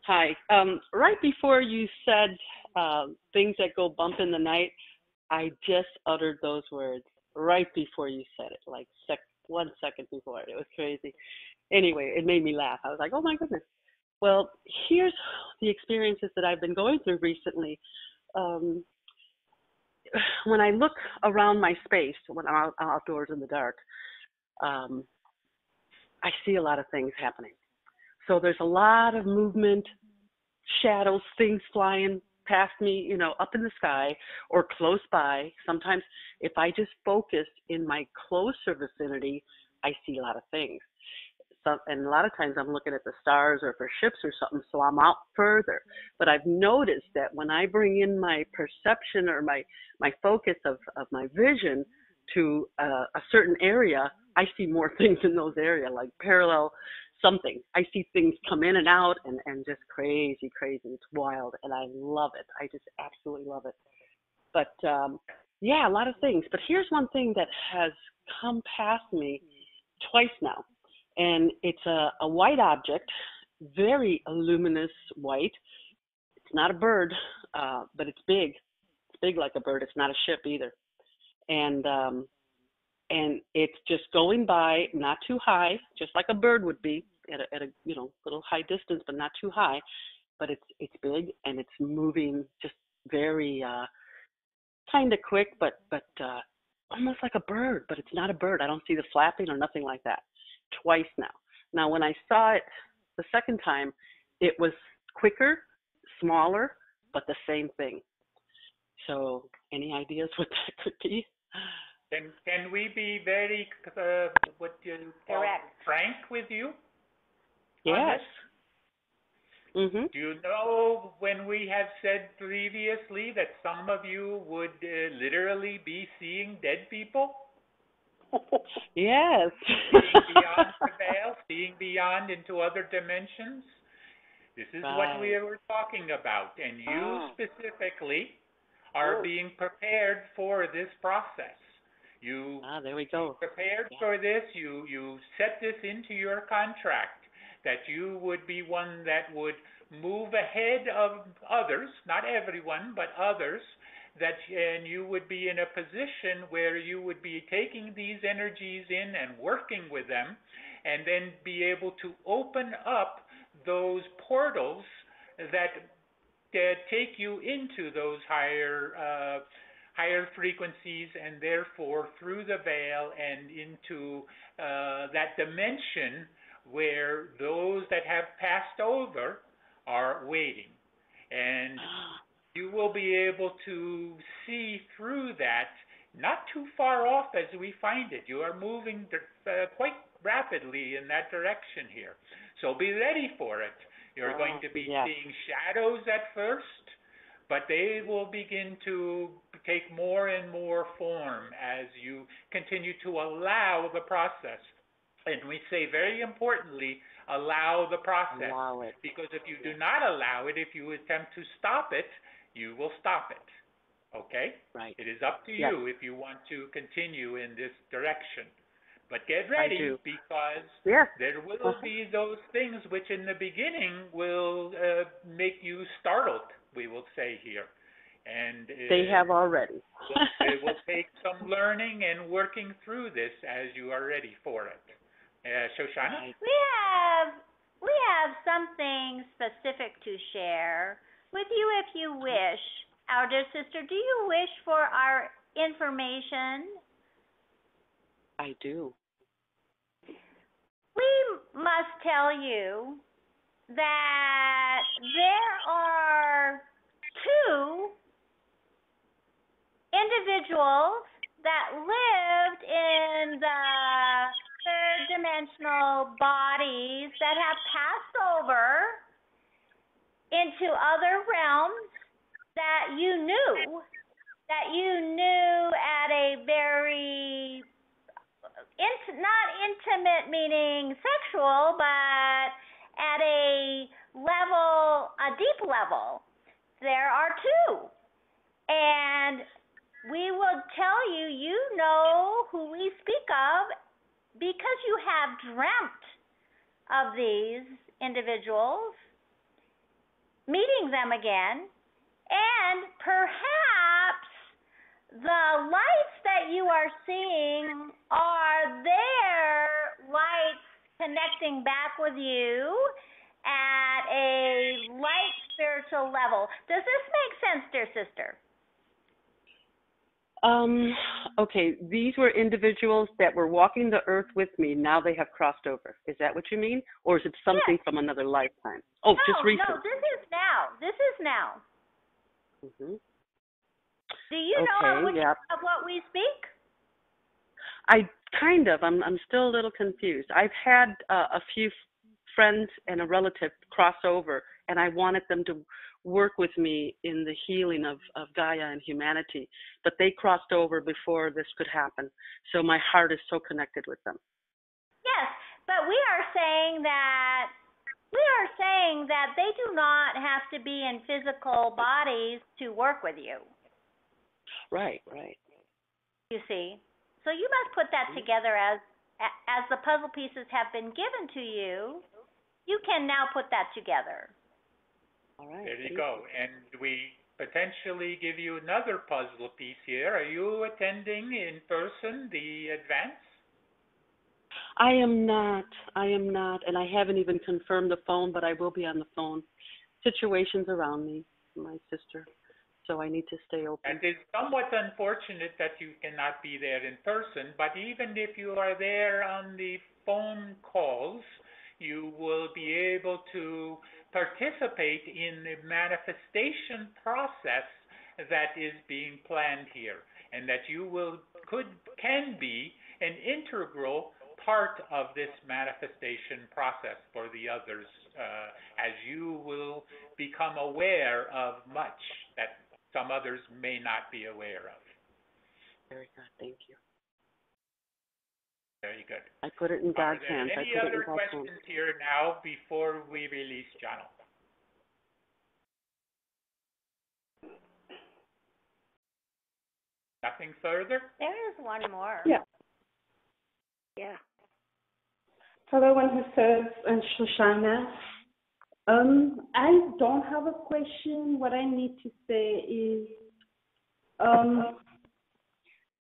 Hi. Um, right before you said uh, things that go bump in the night, I just uttered those words right before you said it, like sec- one second before. It was crazy. Anyway, it made me laugh. I was like, oh my goodness. Well, here's the experiences that I've been going through recently. Um, [sighs] when I look around my space, when I'm out, outdoors in the dark, um, I see a lot of things happening. So there's a lot of movement, shadows, things flying past me, you know, up in the sky or close by. Sometimes if I just focus in my closer vicinity, I see a lot of things. So, and a lot of times I'm looking at the stars or for ships or something, so I'm out further. But I've noticed that when I bring in my perception or my my focus of of my vision to uh, a certain area, I see more [laughs] things in those areas, like parallel something. I see things come in and out and, and just crazy, crazy. It's wild and I love it. I just absolutely love it. But um, yeah, a lot of things. But here's one thing that has come past me twice now. And it's a, a white object, very luminous white. It's not a bird, uh, but it's big. It's big like a bird. It's not a ship either. And um, and it's just going by not too high just like a bird would be at a, at a you know little high distance but not too high. But it's it's big and it's moving just very uh kind of quick but but uh almost like a bird but it's not a bird. I don't see the flapping or nothing like that. Twice now. Now when i saw it the second time it was quicker smaller but the same thing. So any ideas what that could be can can we be very uh, what you call frank with you? Yes. Mm-hmm. Do you know when we have said previously that some of you would uh, literally be seeing dead people? [laughs] yes. seeing beyond the [laughs] veil, seeing beyond into other dimensions. This is right. what we were talking about, and you oh. specifically are oh. being prepared for this process. You ah, there we go. prepared yeah. for this. You you set this into your contract that you would be one that would move ahead of others, not everyone, but others. That and you would be in a position where you would be taking these energies in and working with them, and then be able to open up those portals that, that take you into those higher. Uh, higher frequencies and therefore through the veil and into uh, that dimension where those that have passed over are waiting. And [gasps] you will be able to see through that not too far off as we find it. You are moving uh, quite rapidly in that direction here. So be ready for it. You're going to be yeah. seeing shadows at first, but they will begin to take more and more form as you continue to allow the process. And we say very importantly, allow the process. Allow it. Because if you do not allow it, if you attempt to stop it, you will stop it. Okay? Right. It is up to Yes. you if you want to continue in this direction. But get ready because Yes. there will Uh-huh. be those things which in the beginning will uh, make you startled, we will say here. And They uh, have already. it will [laughs] take some learning and working through this as you are ready for it. Uh, Shoshana? We have we have something specific to share with you if you wish. Our dear sister, do you wish for our information? I do. We must tell you that there are two individuals that lived in the third dimensional bodies that have passed over into other realms that you knew that you knew at a very int- not intimate meaning sexual but at a level a deep level. There are two. And we will tell you you know who we speak of because you have dreamt of these individuals meeting them again and perhaps the lights that you are seeing are their lights connecting back with you at a light spiritual level. Does this make sense, dear sister? Um, okay, these were individuals that were walking the earth with me. Now they have crossed over. Is that what you mean? Or is it something Yes. from another lifetime? Oh, no, just recent. no, this is now. This is now. hmm Do you know of, Okay, yeah. of what we speak? I kind of. I'm I'm still a little confused. I've had uh, a few friends and a relative cross over, and I wanted them to work with me in the healing of of Gaia and humanity, but they crossed over before this could happen. So my heart is so connected with them. Yes, but we are saying that we are saying that they do not have to be in physical bodies to work with you. Right, right. You see, so you must put that together as as the puzzle pieces have been given to you. You can now put that together. All right. There you go. And we potentially give you another puzzle piece here. Are you attending in person the advance? I am not. I am not, and I haven't even confirmed the phone, but I will be on the phone. Situations around me, my sister, so I need to stay open. And it's somewhat unfortunate that you cannot be there in person, but even if you are there on the phone calls, you will be able to participate in the manifestation process that is being planned here, and that you will could can be an integral part of this manifestation process for the others, uh, as you will become aware of much that some others may not be aware of. Very good. Thank you. Very good. I put it in God's there hands. I any put it other in God's hands. questions here now before we release Jono? Nothing further? There is one more. Yeah. Yeah. Hello, one who says, and Shoshana. Um, I don't have a question. What I need to say is, um,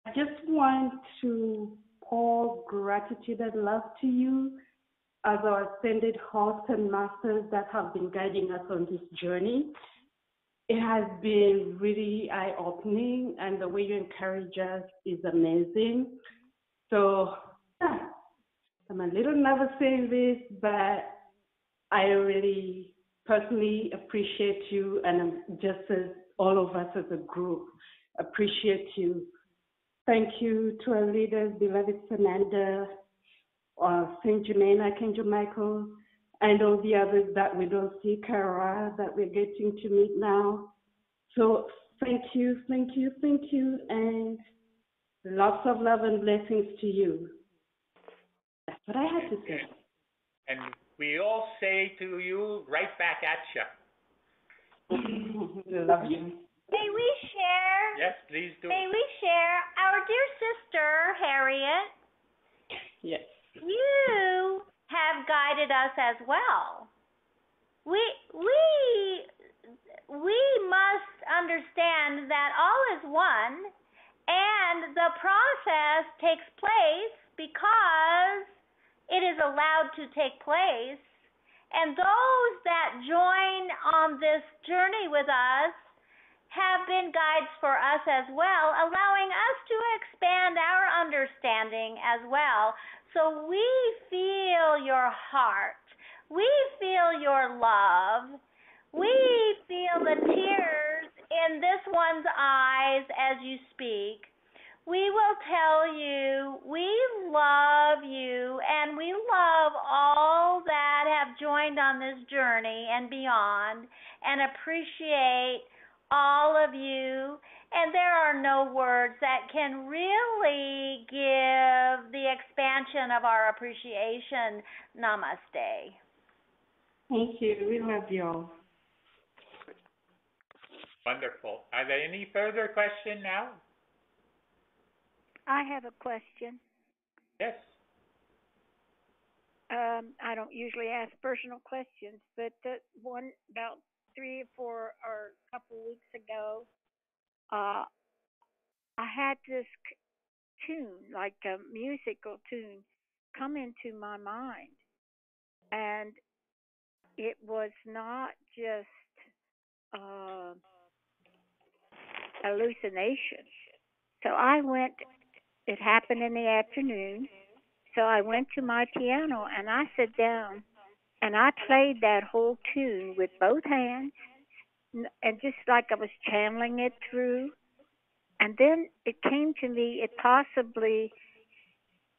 I just want to pour gratitude and love to you as our ascended hosts and masters that have been guiding us on this journey. It has been really eye opening, and the way you encourage us is amazing. So, yeah, I'm a little nervous saying this, but I really personally appreciate you, and just as all of us as a group appreciate you. Thank you to our leaders, beloved Sananda, uh, Saint Germain, Archangel Michael, and all the others that we don't see, Kara, that we're getting to meet now. So thank you, thank you, thank you, and lots of love and blessings to you. That's what I had to say. And we all say to you, right back at you. [laughs] love you. May we share? Yes, please do. May we share? Our dear sister, Harriet, Yes. you have guided us as well. We we we must understand that all is one and the process takes place because it is allowed to take place. And those that join on this journey with us have been guides for us as well, allowing us to expand our understanding as well. So we feel your heart. We feel your love. We feel the tears in this one's eyes as you speak. We will tell you we love you and we love all that have joined on this journey and beyond and appreciate all of you. And there are no words that can really give the expansion of our appreciation. Namaste. Thank you. We love you all. Wonderful. Are there any further questions now? I have a question. Yes. Um, I don't usually ask personal questions, but uh, one about three or four or a couple weeks ago, uh, I had this tune, like a musical tune, come into my mind, and it was not just uh, hallucination. So I went. It happened in the afternoon. So I went to my piano and I sat down and I played that whole tune with both hands and just like I was channeling it through. And then it came to me, it possibly,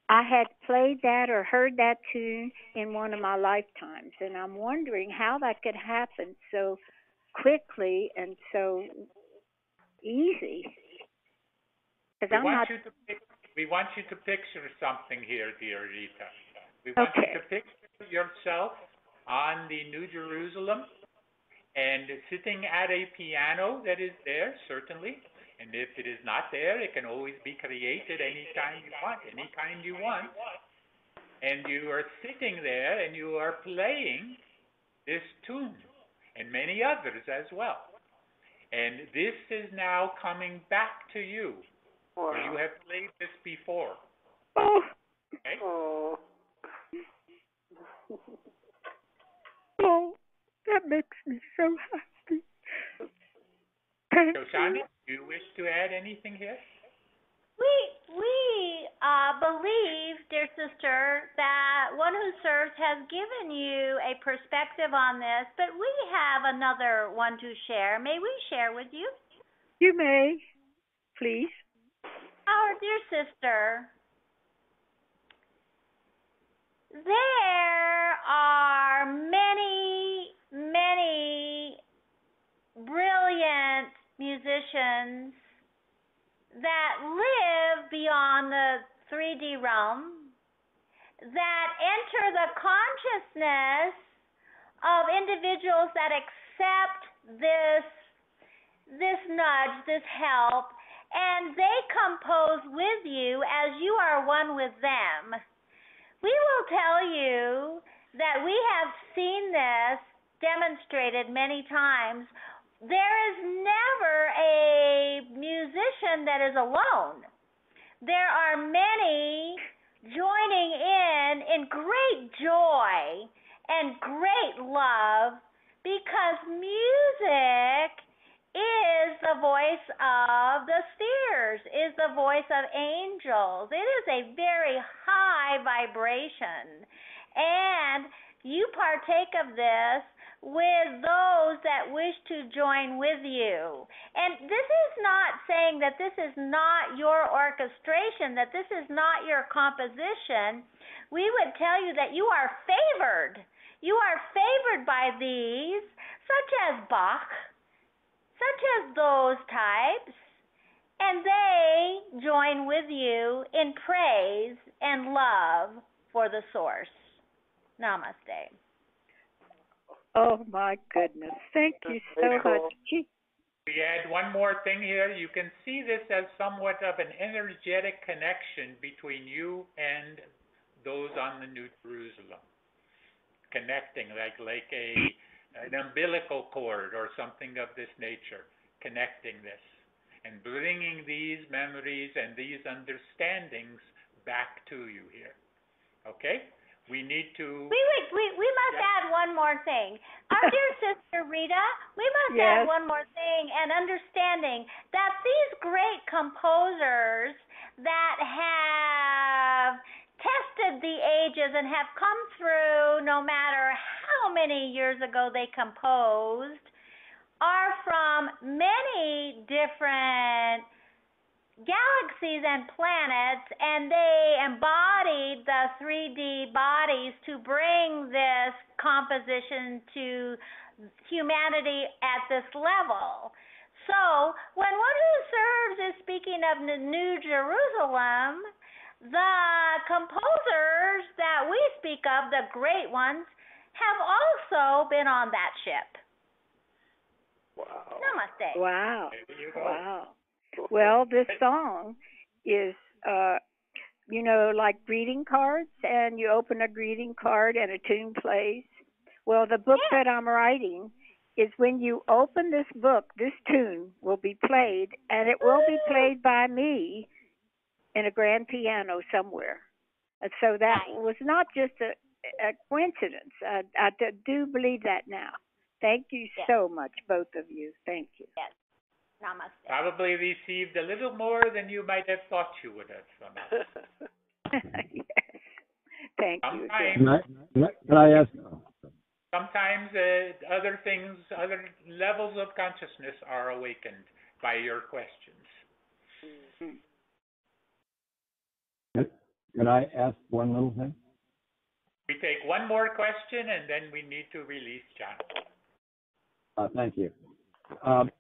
I had played that or heard that tune in one of my lifetimes. And I'm wondering how that could happen so quickly and so easy. Because We I'm want not. you to pic- we want you to picture something here, dear Rita. We want Okay. you to picture yourself on the New Jerusalem and sitting at a piano that is there, certainly. And if it is not there, it can always be created anytime you want, any kind you want. And you are sitting there and you are playing this tune and many others as well. And this is now coming back to you. Wow. You have played this before. Oh, Okay? Oh. Oh, that makes me so happy. Thank So, you. Do you wish to add anything here? We we uh, believe, dear sister, that one who serves has given you a perspective on this, but we have another one to share. May we share with you? You may, please. Our dear sister, there are many, many brilliant musicians that live beyond the 3D realm, that enter the consciousness of individuals that accept this this nudge, this help, and they compose with you as you are one with them. We will tell you that we have seen this demonstrated many times. There is never a musician that is alone. There are many joining in in great joy and great love because music is the voice of the spheres, is the voice of angels. It is a very high vibration. And you partake of this with those that wish to join with you. And this is not saying that this is not your orchestration, that this is not your composition. We would tell you that you are favored. You are favored by these, such as Bach, such as those types, and they join with you in praise and love for the source. Namaste. Oh my goodness. Thank you so cool. much. Gee, We add one more thing here. You can see this as somewhat of an energetic connection between you and those on the New Jerusalem. Connecting like like a an umbilical cord or something of this nature, connecting this and bringing these memories and these understandings back to you here. Okay? We need to. We would, we we must Yes. add one more thing. Our [laughs] dear sister Rita, we must Yes. add one more thing and understanding that these great composers that have tested the ages and have come through no matter how many years ago they composed are from many different galaxies and planets, and they embodied the 3D bodies to bring this composition to humanity at this level. So, when one who serves is speaking of the New Jerusalem, the composers that we speak of, the great ones, have also been on that ship. Wow. Namaste. Wow. There you go. Wow. Well, this song is, uh, you know, like greeting cards, and you open a greeting card and a tune plays. Well, the book Yeah. that I'm writing is when you open this book, this tune will be played, and it will be played by me in a grand piano somewhere. And so that was not just a, a coincidence. I do believe that now. Thank you Yes. so much, both of you. Thank you. Yes. Namaste. Probably received a little more than you might have thought you would have from us. [laughs] yes. Thank you. Sometimes, Can I, can I, can I ask? sometimes uh, other things, other levels of consciousness are awakened by your questions. Mhm. Can I ask one little thing? We take one more question and then we need to release John. Uh, thank you. Um,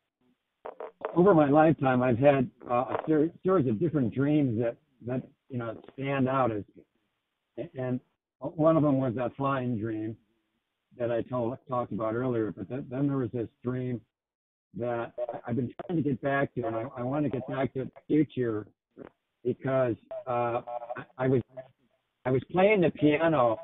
over my lifetime, I've had uh, a ser- series of different dreams that that you know stand out as, and one of them was that flying dream that I told talked about earlier. But then, then there was this dream that I've been trying to get back to, and I, I want to get back to it in the future because uh, I, was I was playing the piano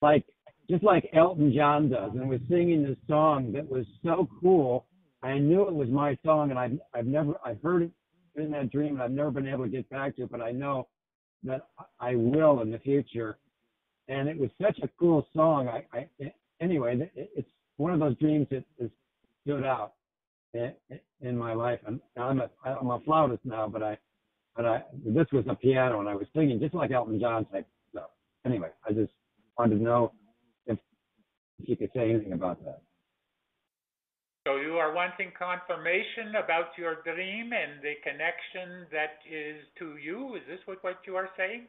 like just like Elton John does, and was singing this song that was so cool. I knew it was my song, and I've I've never I've heard it in that dream, and I've never been able to get back to it, but I know that I will in the future. And it was such a cool song. I, I anyway, it's one of those dreams that has stood out in, in my life. And I'm a I'm a flautist now, but I but I this was a piano, and I was singing just like Elton John type stuff. Anyway, I just wanted to know if if you could say anything about that. So you are wanting confirmation about your dream and the connection that is to you. Is this what, what you are saying?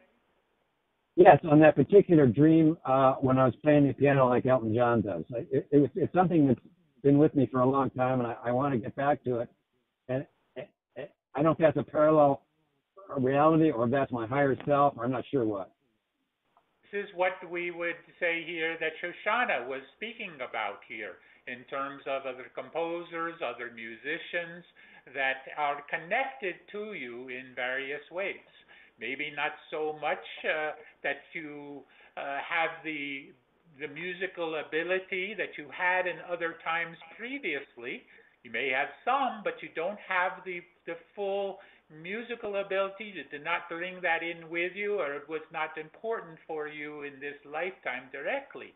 Yes, on that particular dream, uh, when I was playing the piano like Elton John does, I- it, it was it's something that's been with me for a long time, and I, I want to get back to it. And I don't know if that's a parallel reality or if that's my higher self. Or I'm not sure what. This is what we would say here that Shoshana was speaking about here in terms of other composers, other musicians that are connected to you in various ways. Maybe not so much uh, that you uh, have the the musical ability that you had in other times previously. You may have some, but you don't have the the full musical ability. You did not bring that in with you, or it was not important for you in this lifetime directly.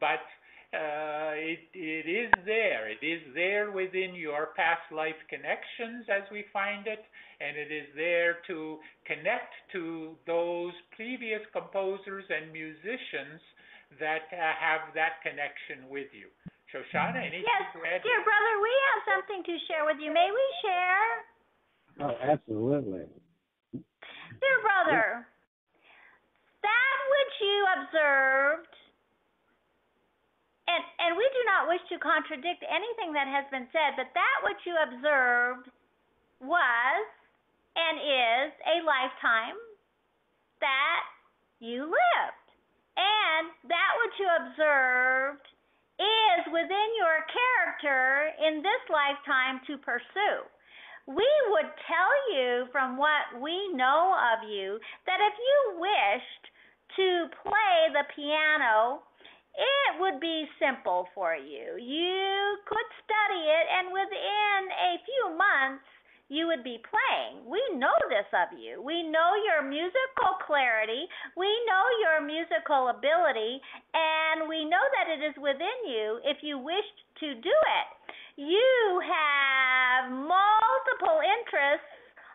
But uh, it it is there. It is there within your past life connections, as we find it, and it is there to connect to those previous composers and musicians that uh, have that connection with you. Shoshana, anything Yes, to add? dear brother, we have something to share with you. May we share? Oh, absolutely. Dear brother, that which you observed, and, and we do not wish to contradict anything that has been said, but that which you observed was and is a lifetime that you lived. And that which you observed is within your character in this lifetime to pursue. We would tell you from what we know of you that if you wished to play the piano, it would be simple for you. You could study it, and within a few months, you would be playing. We know this of you. We know your musical clarity. We know your musical ability, and we know that it is within you if you wished to do it. You have multiple interests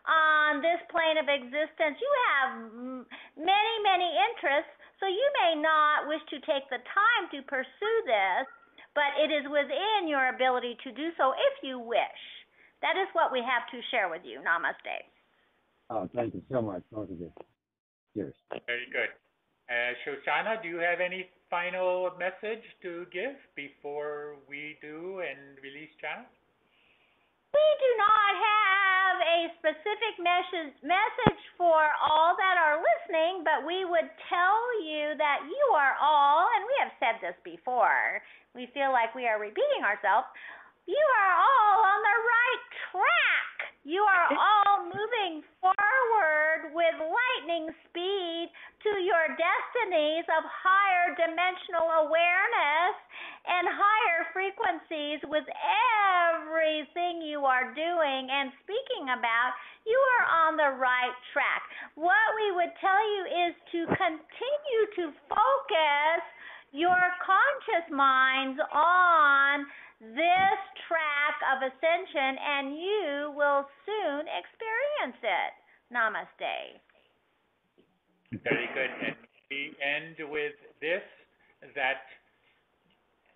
on this plane of existence. You have many, many interests, so you may not wish to take the time to pursue this, but it is within your ability to do so if you wish. That is what we have to share with you. Namaste. Oh, thank you so much, both of you. Cheers. Very good. Uh, Shoshana, do you have any final message to give before we do and release Chana? We do not have a specific message message for all that are listening, but we would tell you that you are all, and we have said this before. We feel like we are repeating ourselves you are all on the right track. You are [laughs] all moving forward with lightning speed to your destinies of higher dimensional awareness and higher frequencies with everything you are doing and speaking about. You are on the right track. What we would tell you is to continue to focus your conscious minds on this track of ascension and you will soon experience it. Namaste. Very good. And we end with this that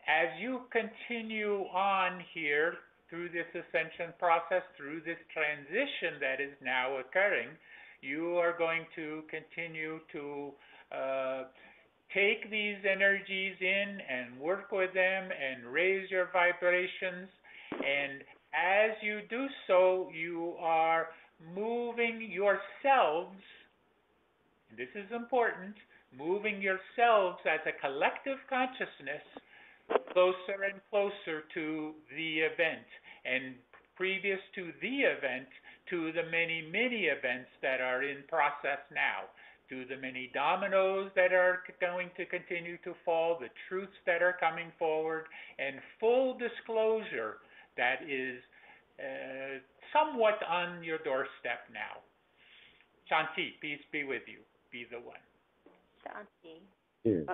as you continue on here through this ascension process, through this transition that is now occurring, you are going to continue to uh, take these energies in and work with them and raise your vibrations. And as you do so, you are moving yourselves, this is important, moving yourselves as a collective consciousness closer and closer to the event. And previous to the event, to the many, many events that are in process now to the many dominoes that are going to continue to fall, the truths that are coming forward, and full disclosure that is uh, somewhat on your doorstep now. Shanti, peace be with you be the one. 上集。嗯。